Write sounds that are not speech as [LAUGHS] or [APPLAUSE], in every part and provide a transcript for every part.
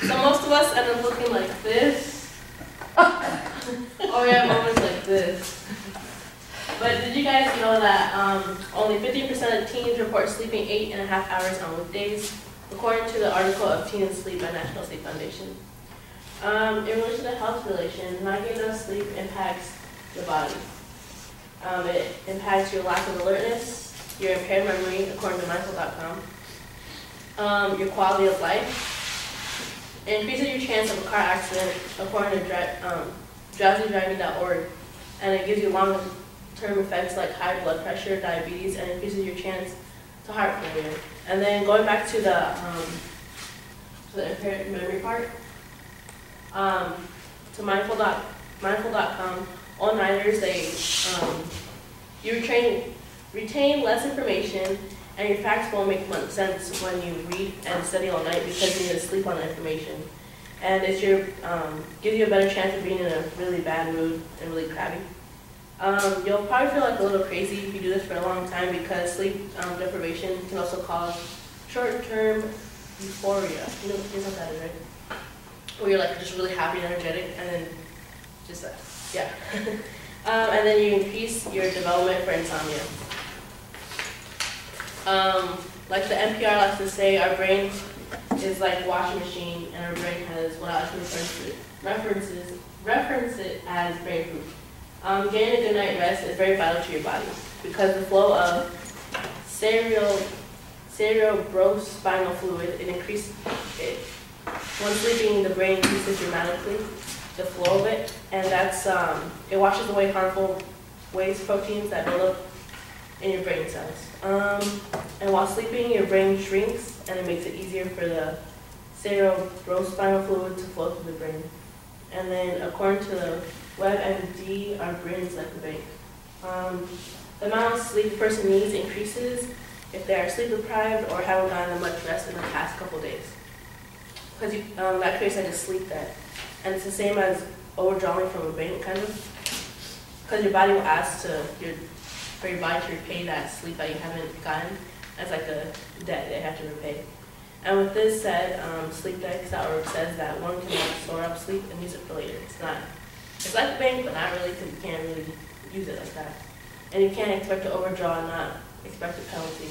So most of us end up looking like this. we have moments like this. But did you guys know that um, only 15% of teens report sleeping eight and a half hours on weekdays, according to the article of Teen Sleep by National Sleep Foundation? Um, in relation to health relation, not getting enough sleep impacts your body. Um, it impacts your lack of alertness, your impaired memory, according to mindful.com, um, your quality of life, it increases your chance of a car accident, according to dri- um, drowsydriving.org, and it gives you long-term effects like high blood pressure, diabetes, and increases your chance to heart failure. And then going back to the um, to the impaired memory part, um, to mindful mindful.com, all nighters they um, you retain retain less information and your facts won't make much sense when you read and study all night because you need to sleep on the information. And it's your um, gives you a better chance of being in a really bad mood and really crabby. Um, you'll probably feel like a little crazy if you do this for a long time because sleep um, deprivation can also cause short-term euphoria. You know, you know what that is, right? Where you're like just really happy and energetic, and then just uh, yeah. [LAUGHS] um, and then you increase your development for insomnia. Um, like the NPR likes to say, our brain is like a washing machine, and our brain has what I like to refer to references reference it as brain food. Um, getting a good night rest is very vital to your body because the flow of cerebral cerebrospinal fluid it increases it. When sleeping, the brain increases dramatically the flow of it, and that's um, it washes away harmful waste proteins that build up in your brain cells. Um, and while sleeping, your brain shrinks, and it makes it easier for the cerebrospinal fluid to flow through the brain. And then, according to the WebMD, our brain is like a bank. Um, the amount of sleep a person needs increases if they are sleep deprived or haven't gotten much rest in the past couple days. Because um, that creates like a sleep debt. And it's the same as overdrawing from a bank, kind of. Because your body will ask to your for your body to repay that sleep that you haven't gotten as like a debt they have to repay. And with this said, um, sleepdex.org says that one can like store up sleep and use it for later. It's not, it's like a bank, but not really because you can't really use it like that. And you can't expect to overdraw and not expect a penalty.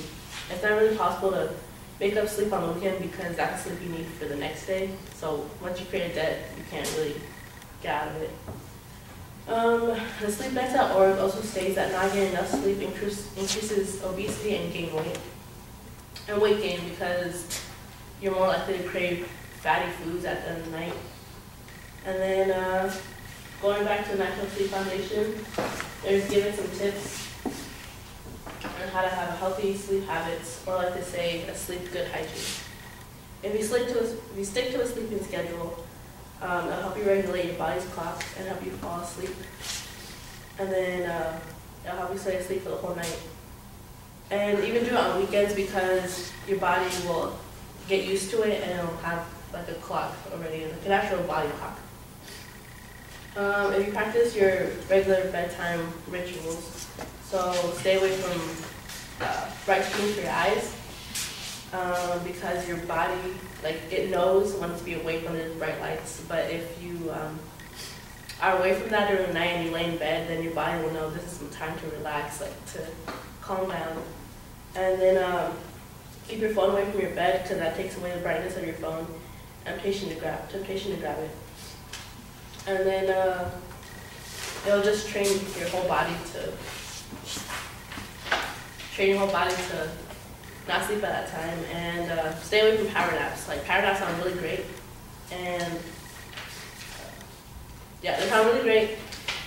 It's not really possible to make up sleep on the weekend because that's the sleep you need for the next day. So once you create a debt, you can't really get out of it. Um, the sleepnet.org also states that not getting enough sleep increase, increases obesity and gain weight. And weight gain because you're more likely to crave fatty foods at the end of the night. And then uh, going back to the National Sleep Foundation, there's given some tips on how to have healthy sleep habits, or like to say, a sleep good hygiene. If you, sleep to a, if you stick to a sleeping schedule, um, it'll help you regulate your body's clock and help you fall asleep. And then uh, it'll help you stay asleep for the whole night. And even do it on weekends because your body will get used to it and it'll have like a clock already, like an actual body clock. Um, if you practice your regular bedtime rituals, so stay away from uh, bright screens for your eyes, um, because your body, like, it knows when to be away from the bright lights. But if you um, are away from that during the night and you lay in bed, then your body will know this is some time to relax, like to calm down. And then um, keep your phone away from your bed because that takes away the brightness of your phone. Temptation to grab, temptation to grab it. And then uh, it'll just train your whole body to train your whole body to not sleep at that time, and uh, stay away from power naps. Like power naps sound really great, and uh, yeah, they sound really great,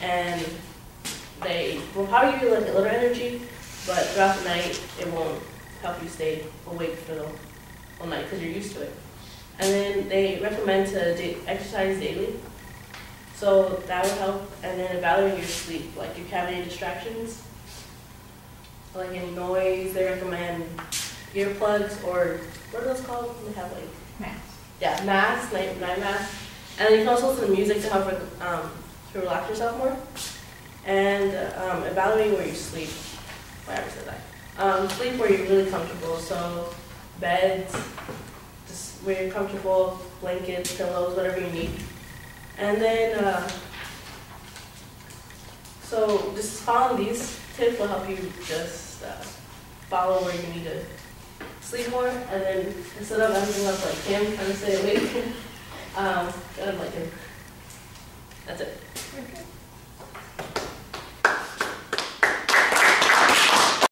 and they will probably give you like a little energy, but throughout the night it won't help you stay awake for the whole night because you're used to it. And then they recommend to da- exercise daily, so that would help. And then evaluate your sleep, like if you have any distractions, like any noise, they recommend earplugs or what are those called? They have like Mask. yeah, masks, night night masks, and then you can also listen to music to help um, to relax yourself more, and um, evaluate where you sleep. Whatever said that. Um, sleep where you're really comfortable. So beds, just where you're comfortable, blankets, pillows, whatever you need. And then, uh, so just following these tips will help you just uh, follow where you need to sleep more, and then instead of ending up like him trying to stay awake, [LAUGHS] um, kind of like him. That's it. Okay.